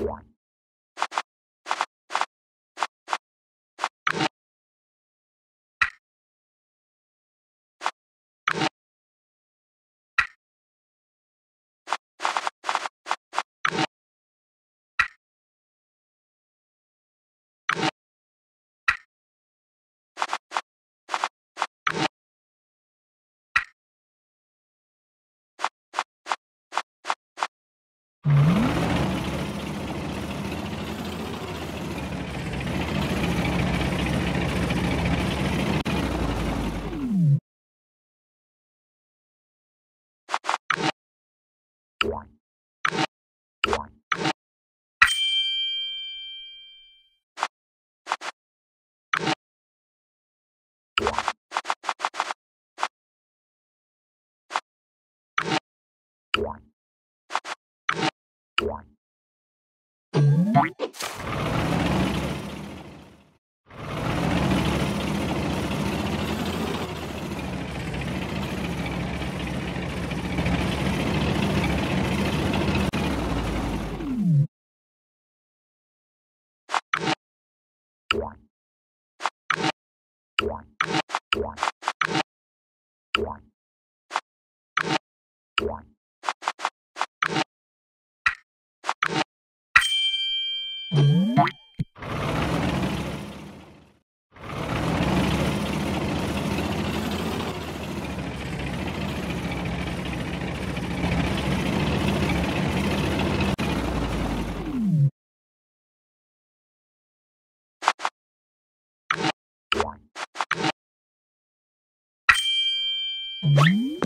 One. one. Mm-hmm.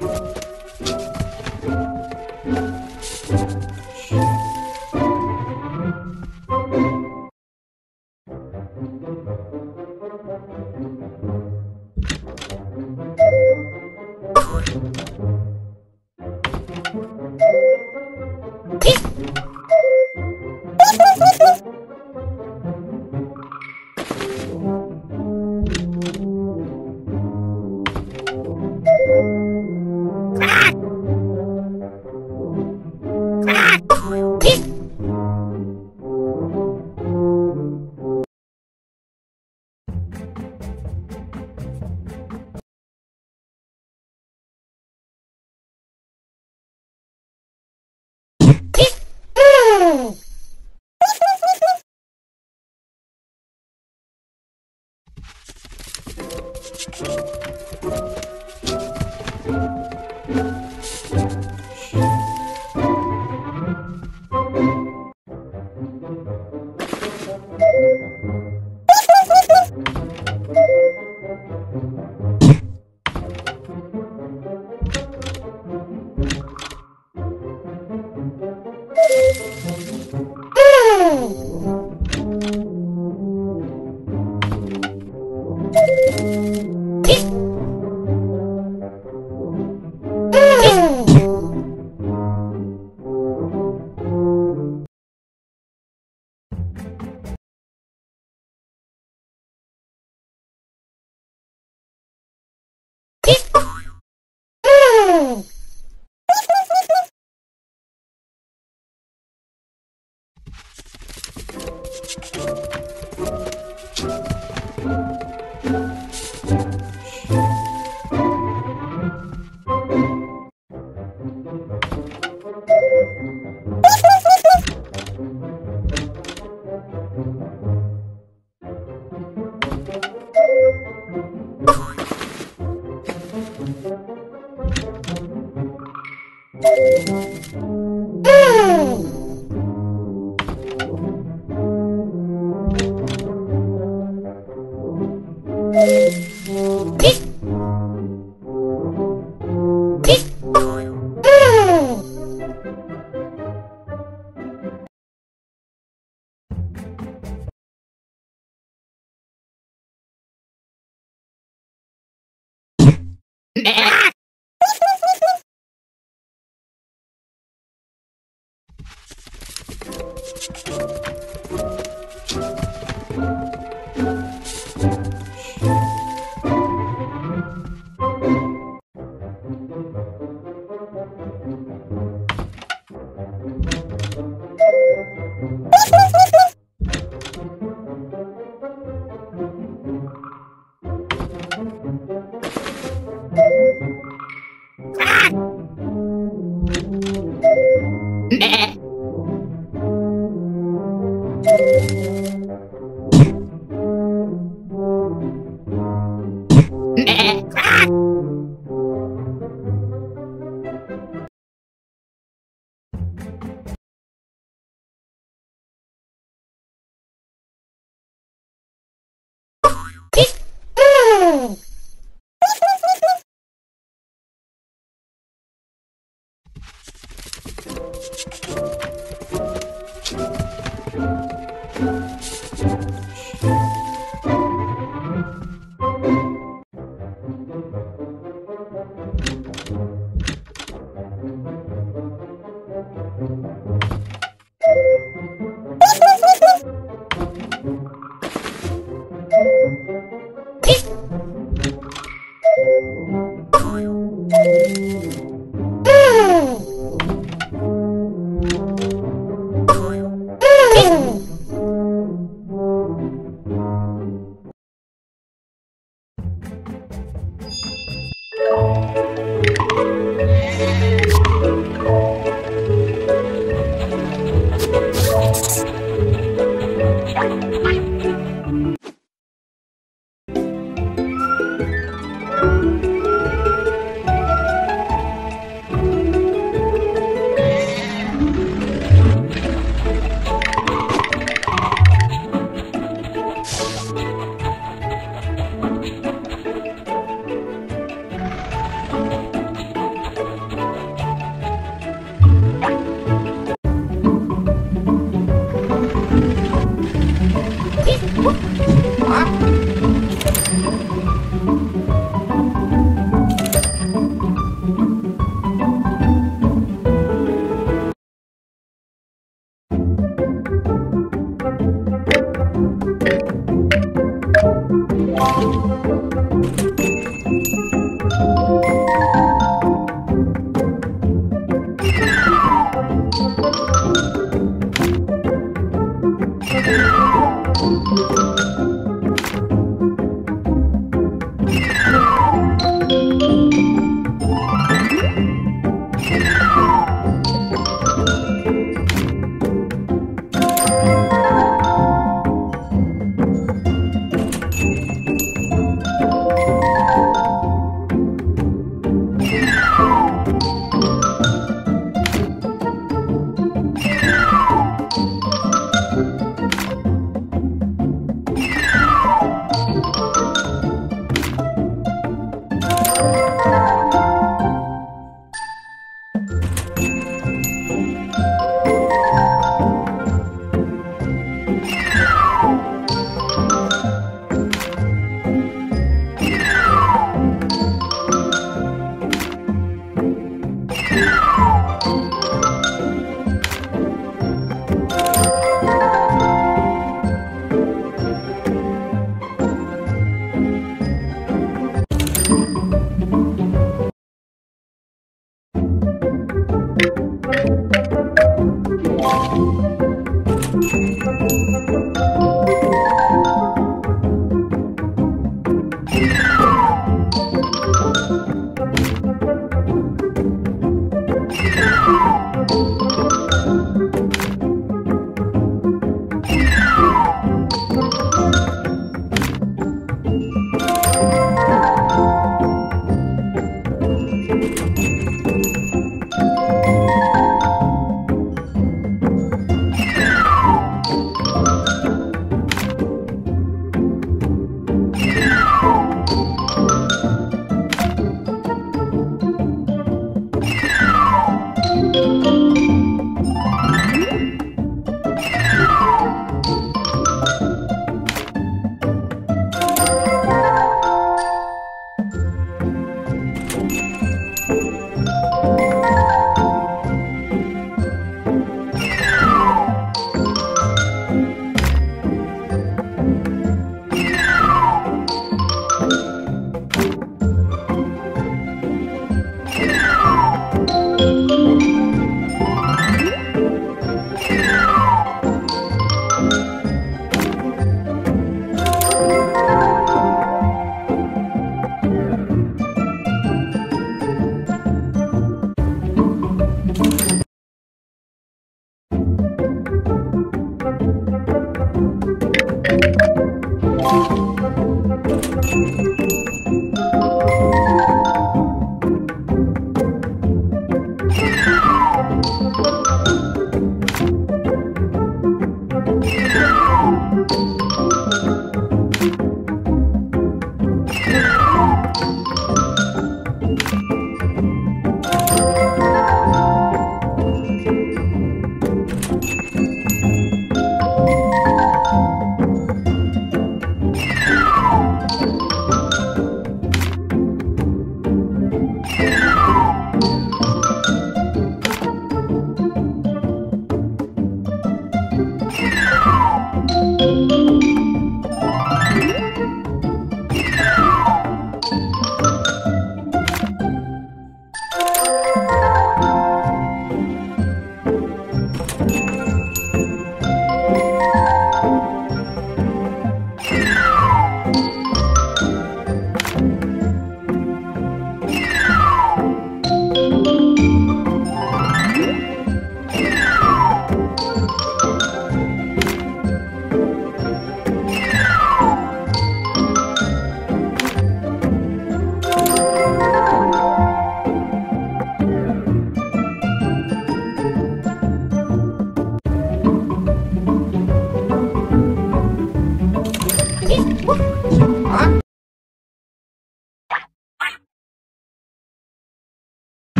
うん。Mm.